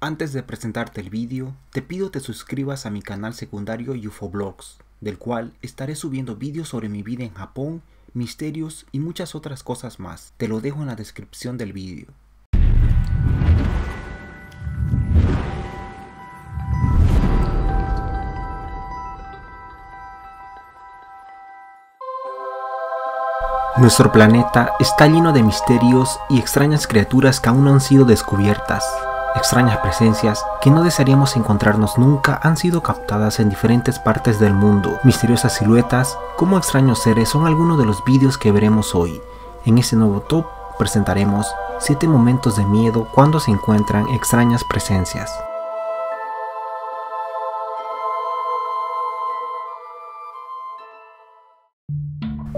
Antes de presentarte el vídeo, te pido te suscribas a mi canal secundario UFOBlogs, del cual estaré subiendo vídeos sobre mi vida en Japón, misterios y muchas otras cosas más. Te lo dejo en la descripción del vídeo. Nuestro planeta está lleno de misterios y extrañas criaturas que aún no han sido descubiertas. Extrañas presencias que no desearíamos encontrarnos nunca han sido captadas en diferentes partes del mundo. Misteriosas siluetas como extraños seres son algunos de los vídeos que veremos hoy. En este nuevo top presentaremos 7 momentos de miedo cuando se encuentran extrañas presencias.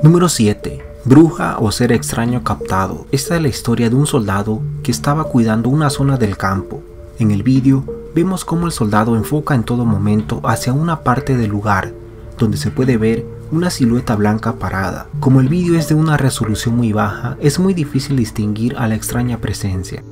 Número 7 bruja o ser extraño captado. Esta es la historia de un soldado que estaba cuidando una zona del campo. En el vídeo vemos cómo el soldado enfoca en todo momento hacia una parte del lugar, donde se puede ver una silueta blanca parada. Como el vídeo es de una resolución muy baja, es muy difícil distinguir a la extraña presencia.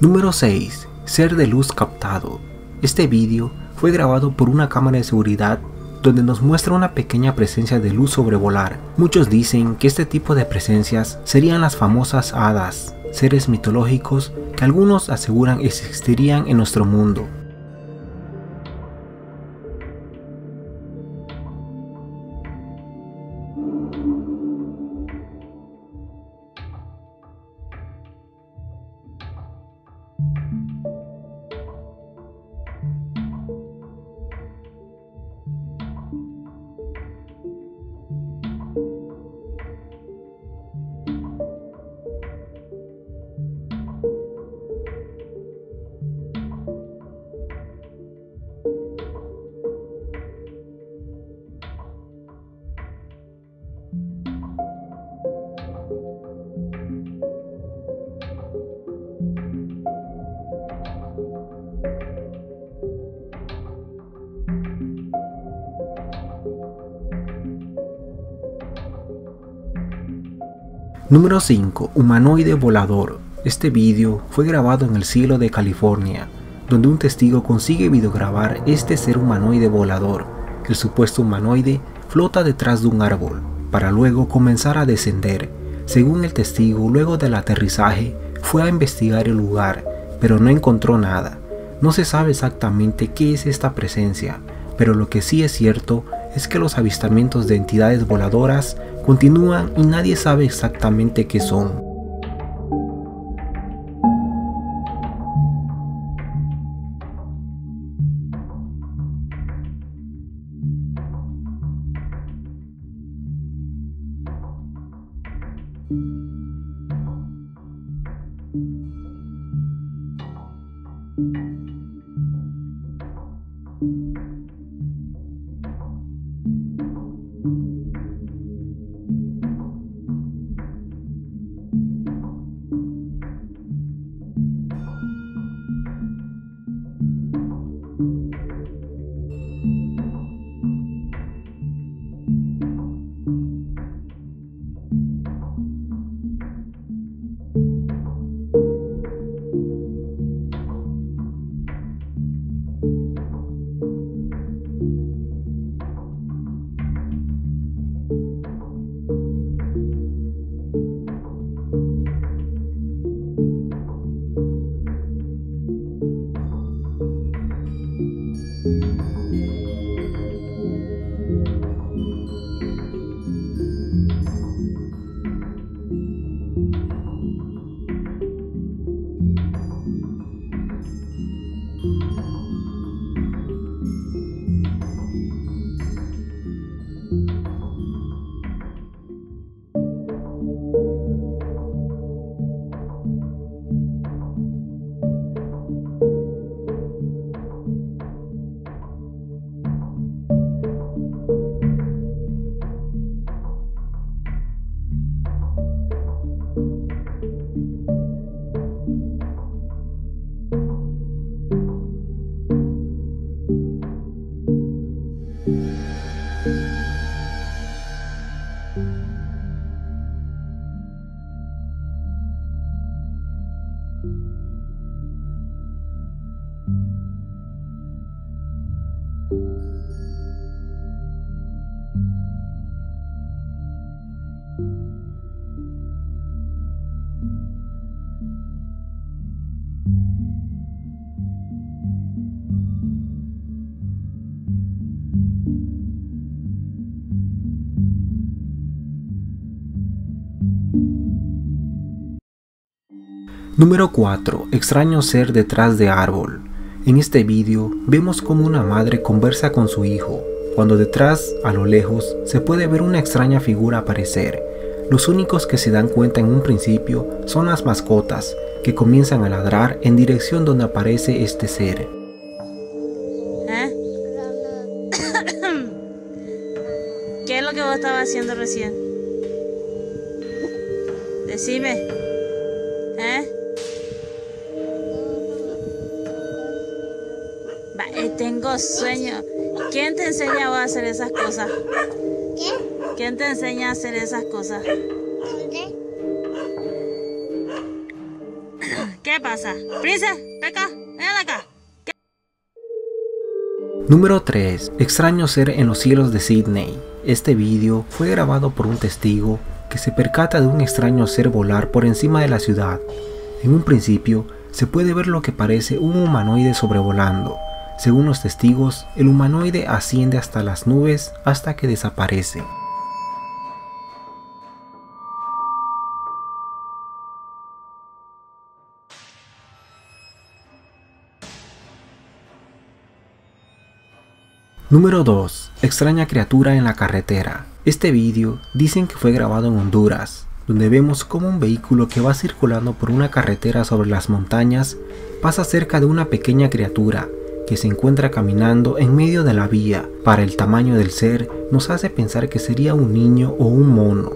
Número 6. Ser de luz captado. Este vídeo fue grabado por una cámara de seguridad donde nos muestra una pequeña presencia de luz sobrevolar. Muchos dicen que este tipo de presencias serían las famosas hadas, seres mitológicos que algunos aseguran existirían en nuestro mundo. Número 5. Humanoide volador. Este vídeo fue grabado en el cielo de California, donde un testigo consigue videograbar este ser humanoide volador. El supuesto humanoide flota detrás de un árbol, para luego comenzar a descender. Según el testigo, luego del aterrizaje, fue a investigar el lugar, pero no encontró nada. No se sabe exactamente qué es esta presencia, pero lo que sí es cierto es que los avistamientos de entidades voladoras continúan y nadie sabe exactamente qué son. Número 4. Extraño ser detrás de árbol. En este vídeo vemos como una madre conversa con su hijo, cuando detrás, a lo lejos, se puede ver una extraña figura aparecer. Los únicos que se dan cuenta en un principio son las mascotas, que comienzan a ladrar en dirección donde aparece este ser. ¿Eh? ¿Qué es lo que vos estabas haciendo recién? Decime. Tengo sueño. ¿Quién te enseña a hacer esas cosas? ¿Qué? ¿Quién te enseña a hacer esas cosas? ¿Dónde? ¿Qué pasa? Ven acá, ven acá. Número 3. Extraño ser en los cielos de Sydney. Este vídeo fue grabado por un testigo que se percata de un extraño ser volar por encima de la ciudad. En un principio, se puede ver lo que parece un humanoide sobrevolando. Según los testigos, el humanoide asciende hasta las nubes hasta que desaparece. Número 2. Extraña criatura en la carretera. Este vídeo dicen que fue grabado en Honduras, donde vemos como un vehículo que va circulando por una carretera sobre las montañas pasa cerca de una pequeña criatura que se encuentra caminando en medio de la vía. Para el tamaño del ser nos hace pensar que sería un niño o un mono,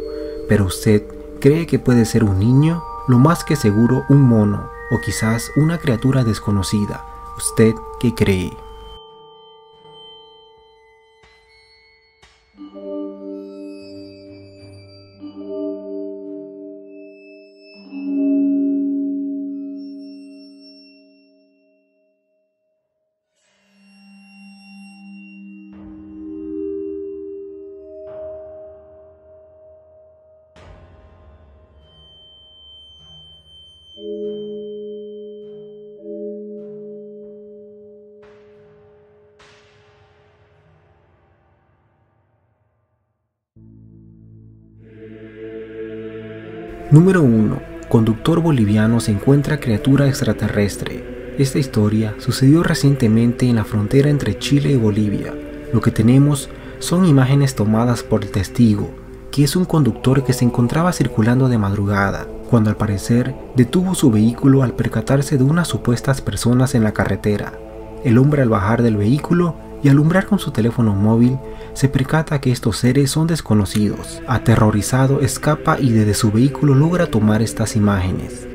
pero usted cree que puede ser un niño, lo más que seguro un mono o quizás una criatura desconocida. ¿Usted qué cree? Número 1. Conductor boliviano se encuentra criatura extraterrestre. Esta historia sucedió recientemente en la frontera entre Chile y Bolivia. Lo que tenemos son imágenes tomadas por el testigo, que es un conductor que se encontraba circulando de madrugada, cuando al parecer detuvo su vehículo al percatarse de unas supuestas personas en la carretera. El hombre al bajar del vehículo y alumbrar con su teléfono móvil se percata que estos seres son desconocidos. Aterrorizado escapa y desde su vehículo logra tomar estas imágenes.